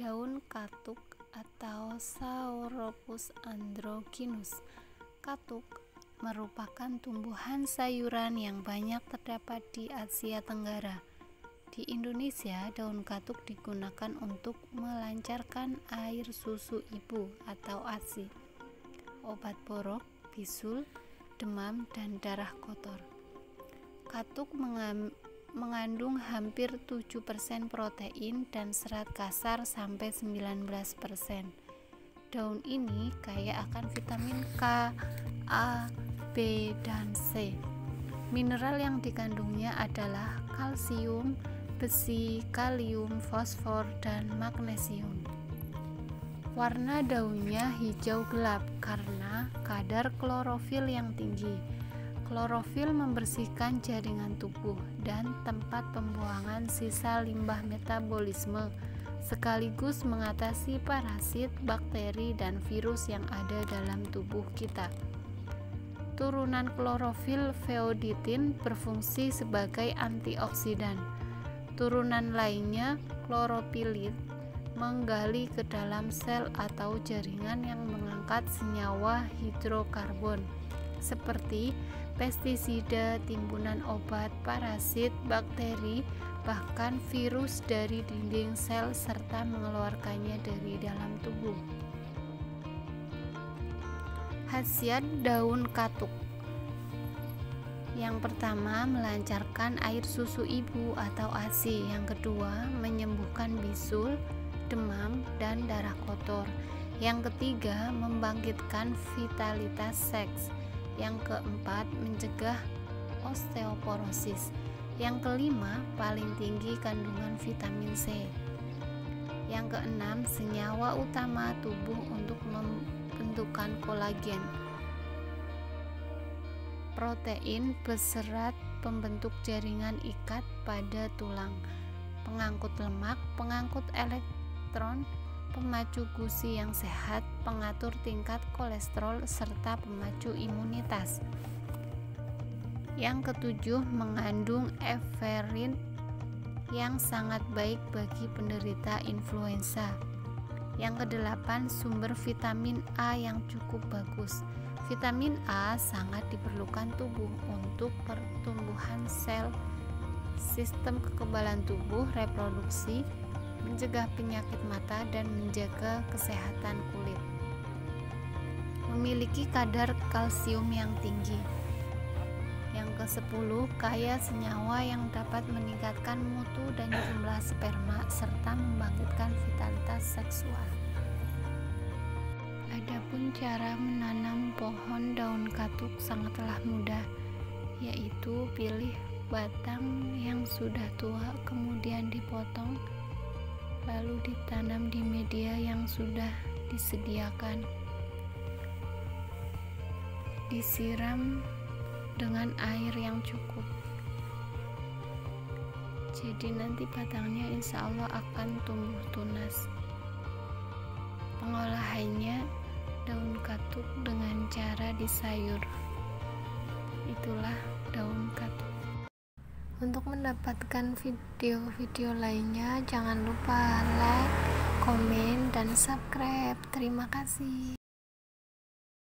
Daun katuk atau Sauropus androgynus. Katuk merupakan tumbuhan sayuran yang banyak terdapat di Asia Tenggara. Di Indonesia, daun katuk digunakan untuk melancarkan air susu ibu atau ASI, obat borok, bisul, demam, dan darah kotor. Katuk mengandung hampir 7% protein dan serat kasar sampai 19%. Daun ini kaya akan vitamin K, A, B, dan C. Mineral yang dikandungnya adalah kalsium, besi, kalium, fosfor, dan magnesium. Warna daunnya hijau gelap karena kadar klorofil yang tinggi Klorofil membersihkan jaringan tubuh dan tempat pembuangan sisa limbah metabolisme, sekaligus mengatasi parasit, bakteri, dan virus yang ada dalam tubuh kita. Turunan klorofil feoditin berfungsi sebagai antioksidan. Turunan lainnya, kloropilit, menggali ke dalam sel atau jaringan yang mengangkat senyawa hidrokarbon seperti pestisida, timbunan obat, parasit, bakteri, bahkan virus dari dinding sel serta mengeluarkannya dari dalam tubuh. Khasiat daun katuk yang pertama, melancarkan air susu ibu atau ASI. Yang kedua, menyembuhkan bisul, demam, dan darah kotor. Yang ketiga, membangkitkan vitalitas seks. Yang keempat, mencegah osteoporosis. Yang kelima, paling tinggi kandungan vitamin C. Yang keenam, senyawa utama tubuh untuk membentukkan kolagen. Protein berserat pembentuk jaringan ikat pada tulang, pengangkut lemak, pengangkut elektron, pemacu gusi yang sehat, pengatur tingkat kolesterol, serta pemacu imunitas. Yang ketujuh, mengandung everin yang sangat baik bagi penderita influenza. Yang kedelapan, sumber vitamin A yang cukup bagus. Vitamin A sangat diperlukan tubuh untuk pertumbuhan sel, sistem kekebalan tubuh, reproduksi, mencegah penyakit mata, dan menjaga kesehatan kulit. Memiliki kadar kalsium yang tinggi. Yang ke-10, kaya senyawa yang dapat meningkatkan mutu dan jumlah sperma serta membangkitkan vitalitas seksual. Adapun cara menanam pohon daun katuk sangatlah mudah, yaitu pilih batang yang sudah tua kemudian dipotong lalu ditanam di media yang sudah disediakan. Disiram dengan air yang cukup. Jadi nanti batangnya insya Allah akan tumbuh tunas. Pengolahannya daun katuk dengan cara disayur. Itulah daun katuk. Untuk mendapatkan video-video lainnya, jangan lupa like, komen, dan subscribe. Terima kasih.